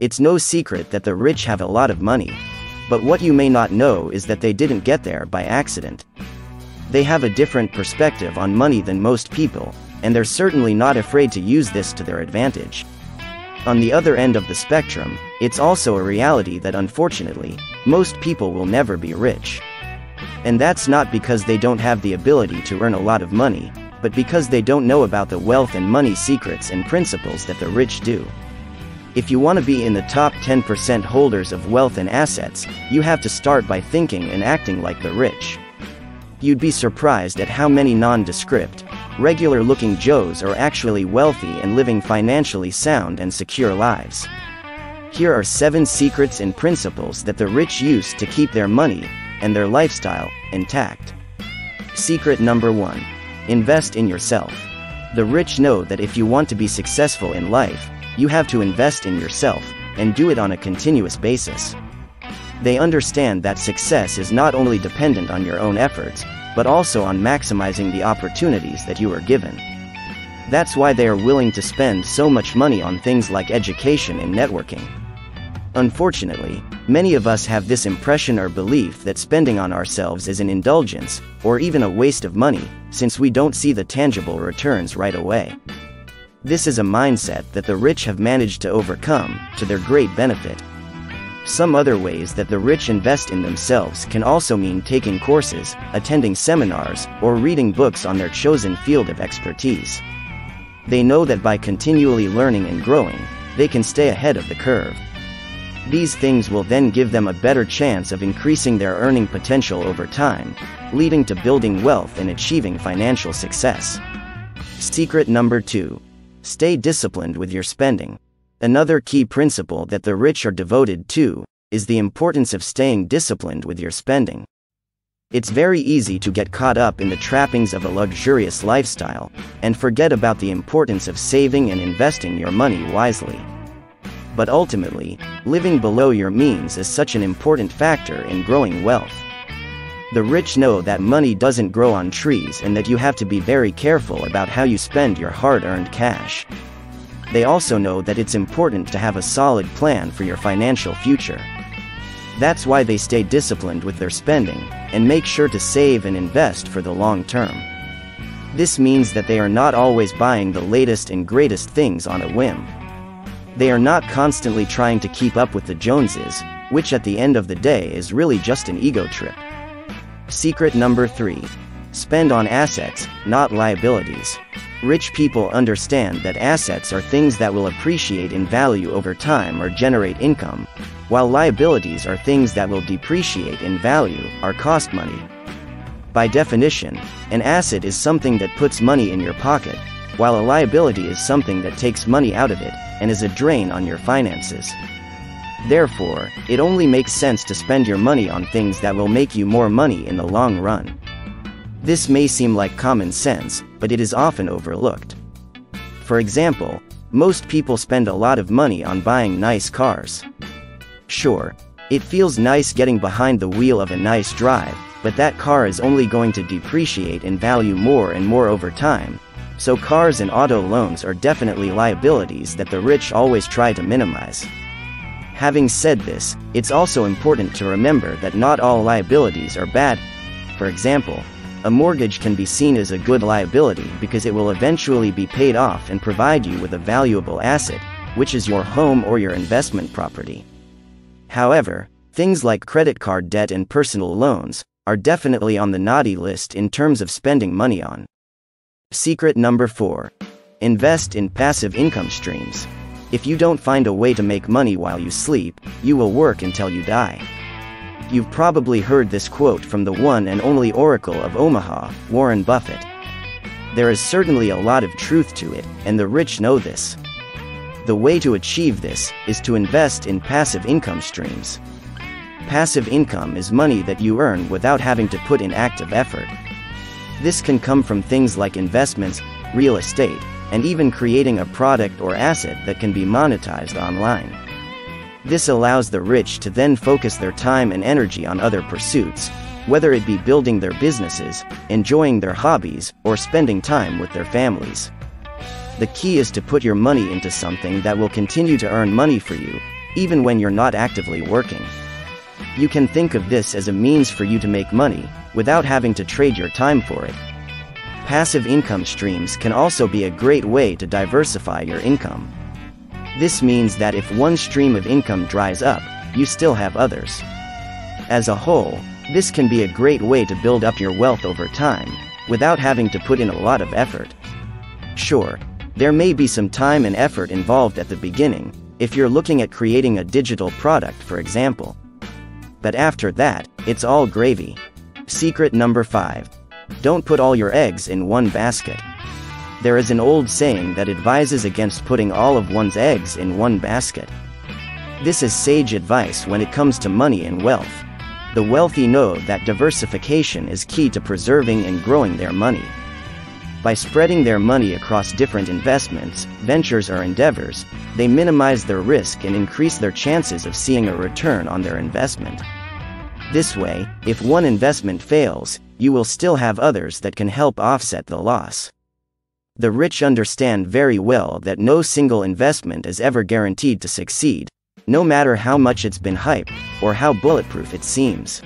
It's no secret that the rich have a lot of money. But what you may not know is that they didn't get there by accident. They have a different perspective on money than most people, and they're certainly not afraid to use this to their advantage. On the other end of the spectrum, it's also a reality that unfortunately, most people will never be rich. And that's not because they don't have the ability to earn a lot of money, but because they don't know about the wealth and money secrets and principles that the rich do. If you want to be in the top 10% holders of wealth and assets, you have to start by thinking and acting like the rich. You'd be surprised at how many nondescript, regular looking Joes are actually wealthy and living financially sound and secure lives. Here are 7 secrets and principles that the rich use to keep their money and their lifestyle intact. Secret number 1 Invest in yourself. The rich know that if you want to be successful in life, you have to invest in yourself, and do it on a continuous basis. They understand that success is not only dependent on your own efforts, but also on maximizing the opportunities that you are given. That's why they are willing to spend so much money on things like education and networking. Unfortunately, many of us have this impression or belief that spending on ourselves is an indulgence, or even a waste of money, since we don't see the tangible returns right away. This is a mindset that the rich have managed to overcome, to their great benefit. Some other ways that the rich invest in themselves can also mean taking courses, attending seminars, or reading books on their chosen field of expertise. They know that by continually learning and growing, they can stay ahead of the curve. These things will then give them a better chance of increasing their earning potential over time, leading to building wealth and achieving financial success. Secret number 2. Stay disciplined with your spending. Another key principle that the rich are devoted to is the importance of staying disciplined with your spending. It's very easy to get caught up in the trappings of a luxurious lifestyle and forget about the importance of saving and investing your money wisely. But ultimately, living below your means is such an important factor in growing wealth. The rich know that money doesn't grow on trees and that you have to be very careful about how you spend your hard earned cash. They also know that it's important to have a solid plan for your financial future. That's why they stay disciplined with their spending, and make sure to save and invest for the long term. This means that they are not always buying the latest and greatest things on a whim. They are not constantly trying to keep up with the Joneses, which at the end of the day is really just an ego trip. Secret number 3. Spend on assets, not liabilities. Rich people understand that assets are things that will appreciate in value over time or generate income, while liabilities are things that will depreciate in value or cost money. By definition, an asset is something that puts money in your pocket, while a liability is something that takes money out of it and is a drain on your finances. Therefore, it only makes sense to spend your money on things that will make you more money in the long run. This may seem like common sense, but it is often overlooked. For example, most people spend a lot of money on buying nice cars. Sure, it feels nice getting behind the wheel of a nice drive, but that car is only going to depreciate in value more and more over time, so cars and auto loans are definitely liabilities that the rich always try to minimize. Having said this, it's also important to remember that not all liabilities are bad. For example, a mortgage can be seen as a good liability because it will eventually be paid off and provide you with a valuable asset, which is your home or your investment property. However, things like credit card debt and personal loans are definitely on the naughty list in terms of spending money on. Secret number 4. Invest in passive income streams. If you don't find a way to make money while you sleep, you will work until you die. You've probably heard this quote from the one and only Oracle of Omaha, Warren Buffett. There is certainly a lot of truth to it, and the rich know this. The way to achieve this is to invest in passive income streams. Passive income is money that you earn without having to put in active effort. This can come from things like investments, real estate, and even creating a product or asset that can be monetized online. This allows the rich to then focus their time and energy on other pursuits, whether it be building their businesses, enjoying their hobbies, or spending time with their families. The key is to put your money into something that will continue to earn money for you, even when you're not actively working. You can think of this as a means for you to make money, without having to trade your time for it. Passive income streams can also be a great way to diversify your income. This means that if one stream of income dries up, you still have others. As a whole, this can be a great way to build up your wealth over time, without having to put in a lot of effort. Sure, there may be some time and effort involved at the beginning, if you're looking at creating a digital product for example. But after that, it's all gravy. Secret number 5. Don't put all your eggs in one basket. There is an old saying that advises against putting all of one's eggs in one basket. This is sage advice when it comes to money and wealth. The wealthy know that diversification is key to preserving and growing their money. By spreading their money across different investments, ventures or endeavors, they minimize their risk and increase their chances of seeing a return on their investment. This way, if one investment fails, you will still have others that can help offset the loss. The rich understand very well that no single investment is ever guaranteed to succeed, no matter how much it's been hyped, or how bulletproof it seems.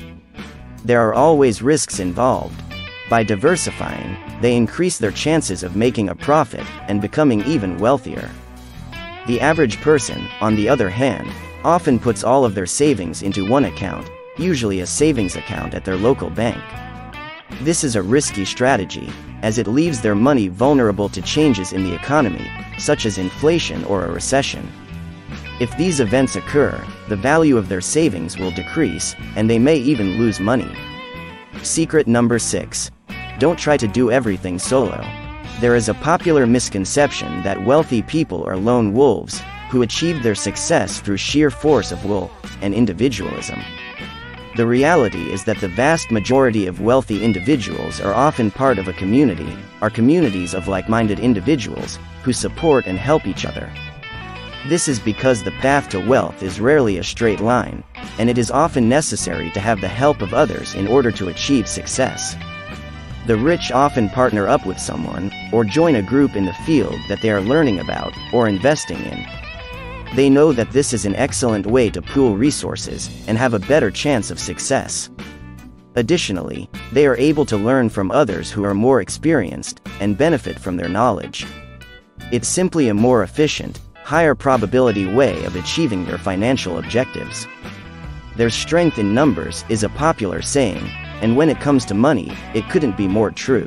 There are always risks involved. By diversifying, they increase their chances of making a profit and becoming even wealthier. The average person, on the other hand, often puts all of their savings into one account, usually a savings account at their local bank. This is a risky strategy, as it leaves their money vulnerable to changes in the economy, such as inflation or a recession. If these events occur, the value of their savings will decrease, and they may even lose money. Secret number 6. Don't try to do everything solo. There is a popular misconception that wealthy people are lone wolves, who achieved their success through sheer force of will and individualism. The reality is that the vast majority of wealthy individuals are often part of a community, are communities of like-minded individuals, who support and help each other. This is because the path to wealth is rarely a straight line, and it is often necessary to have the help of others in order to achieve success. The rich often partner up with someone, or join a group in the field that they are learning about, or investing in. They know that this is an excellent way to pool resources, and have a better chance of success. Additionally, they are able to learn from others who are more experienced, and benefit from their knowledge. It's simply a more efficient, higher probability way of achieving their financial objectives. Their strength in numbers is a popular saying, and when it comes to money, it couldn't be more true.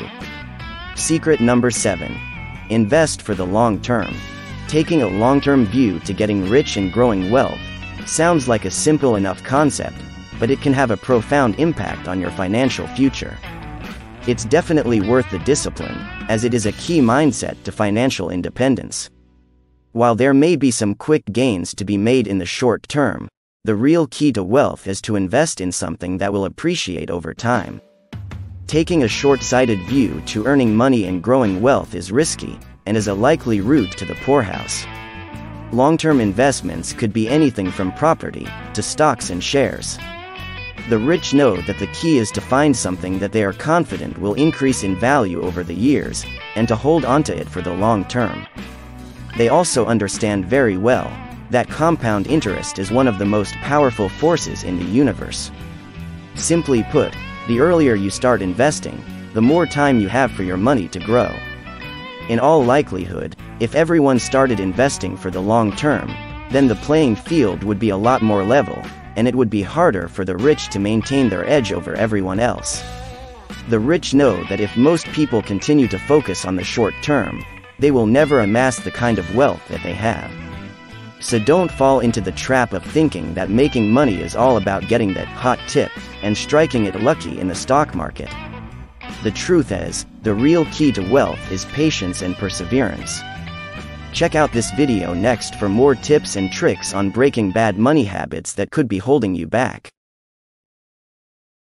Secret number 7. Invest for the long term. Taking a long-term view to getting rich and growing wealth sounds like a simple enough concept, but it can have a profound impact on your financial future. It's definitely worth the discipline, as it is a key mindset to financial independence. While there may be some quick gains to be made in the short term, the real key to wealth is to invest in something that will appreciate over time. Taking a short-sighted view to earning money and growing wealth is risky, and is a likely route to the poorhouse. Long-term investments could be anything from property, to stocks and shares. The rich know that the key is to find something that they are confident will increase in value over the years, and to hold onto it for the long term. They also understand very well that compound interest is one of the most powerful forces in the universe. Simply put, the earlier you start investing, the more time you have for your money to grow. In all likelihood, if everyone started investing for the long term, then the playing field would be a lot more level, and it would be harder for the rich to maintain their edge over everyone else. The rich know that if most people continue to focus on the short term, they will never amass the kind of wealth that they have. So don't fall into the trap of thinking that making money is all about getting that hot tip and striking it lucky in the stock market. The truth is, the real key to wealth is patience and perseverance. Check out this video next for more tips and tricks on breaking bad money habits that could be holding you back.